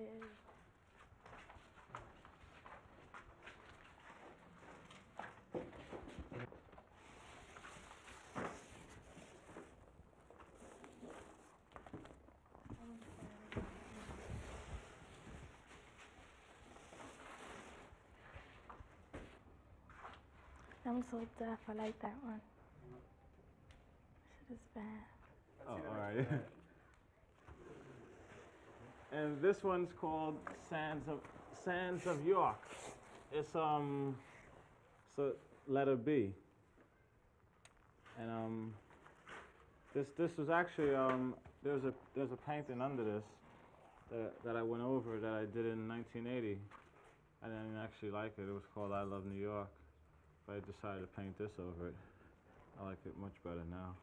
yeah. I'm so deaf. I like that one. Shit is bad. Oh, all right. and this one's called Sands of Sands of York. It's um, so letter B. And um, this this was actually um, there's a there's a painting under this that that I went over that I did in 1980. I didn't actually like it. It was called I Love New York. But I decided to paint this over it. I like it much better now.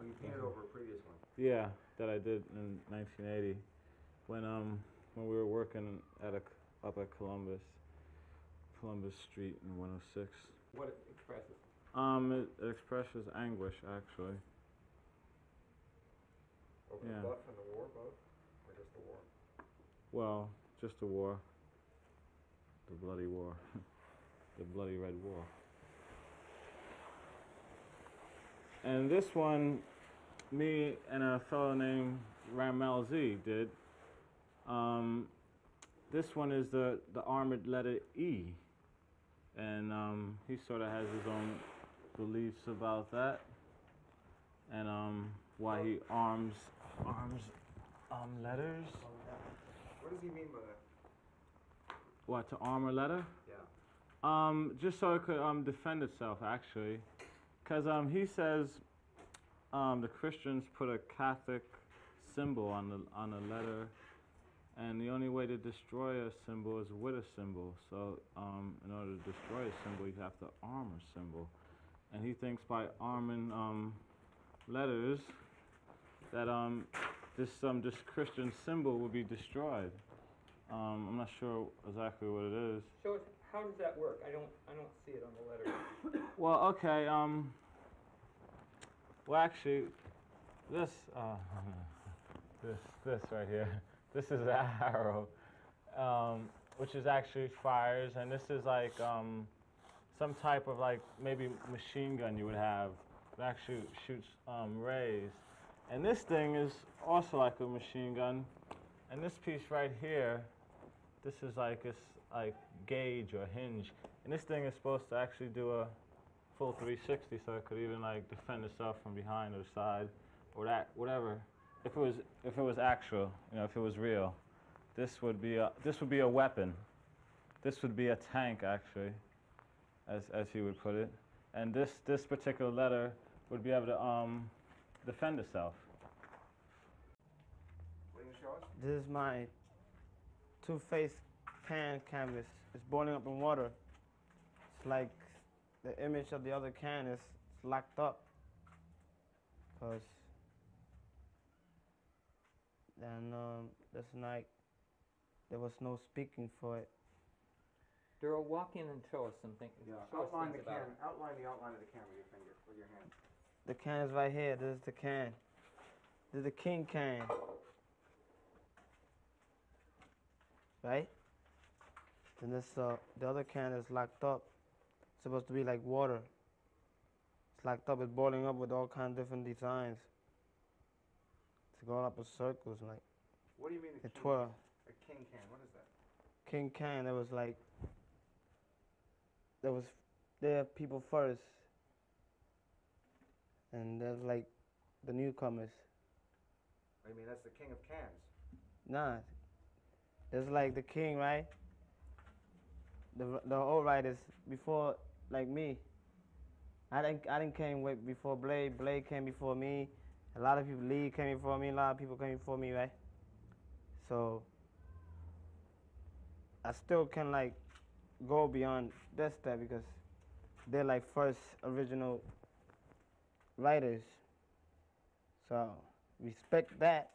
Oh, you painted over a previous one? Yeah, that I did in 1980, when um when we were working at a c- up at Columbus, Columbus Street in 106. What it expresses? Um, it, it expresses anguish actually. Over Yeah. the buff and the war, both? Or just the war? Well, just the war. The bloody war. the bloody red war. And this one, me and a fellow named Rammellzee did. Um, this one is the, the armored letter E. And um, he sort of has his own beliefs about that. And um, why he arms arms um, letters. What does he mean by that? What to armor letter? Yeah. Um, just so it could um defend itself, actually, because um he says um the Christians put a Catholic symbol on the on the letter, and the only way to destroy a symbol is with a symbol. So um in order to destroy a symbol, you have to arm a symbol, and he thinks by arming um letters that um this um this Christian symbol will be destroyed. Um, I'm not sure exactly what it is. Us, how does that work? I don't, I don't see it on the letter. Well, okay. Um. Well, actually, this, uh, this, this right here, this is arrow, um, which is actually fires, and this is like um, some type of like maybe machine gun you would have that actually shoots um, rays, and this thing is also like a machine gun, and this piece right here, this is like this like gauge or hinge, and this thing is supposed to actually do a full 360, so it could even like defend itself from behind or side, or that whatever. If it was if it was actual, you know, if it was real, this would be a this would be a weapon. This would be a tank actually, as as he would put it, and this this particular letter would be able to um defend itself. What are you gonna show us? This is my two-faced can canvas. It's boiling up in water. It's like the image of the other can is locked up. Cause then um, this night there was no speaking for it. Daryl, walk in and show us something. Yeah, Show us outline the things about can, it. outline the outline of the can with your finger, with your hand. The can is right here. This is the can. This is the king can. Right? Then this uh, the other can is locked up. It's supposed to be like water. It's locked up. It's boiling up with all kinds of different designs. Going up in circles like What do you mean a a king? twirl. A king can, what is that? King can. There was like there was there people first, and there's like the newcomers. I mean, that's the king of cans. Nah, there's like the king, right? The the old writers before, like me. I didn't I didn't came way before Blade. Blade came before me. A lot of people leave came before me. A lot of people came before me, right? So I still can like go beyond that step because they're like first original writers. So respect that.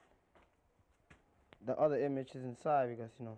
The other image is inside because you know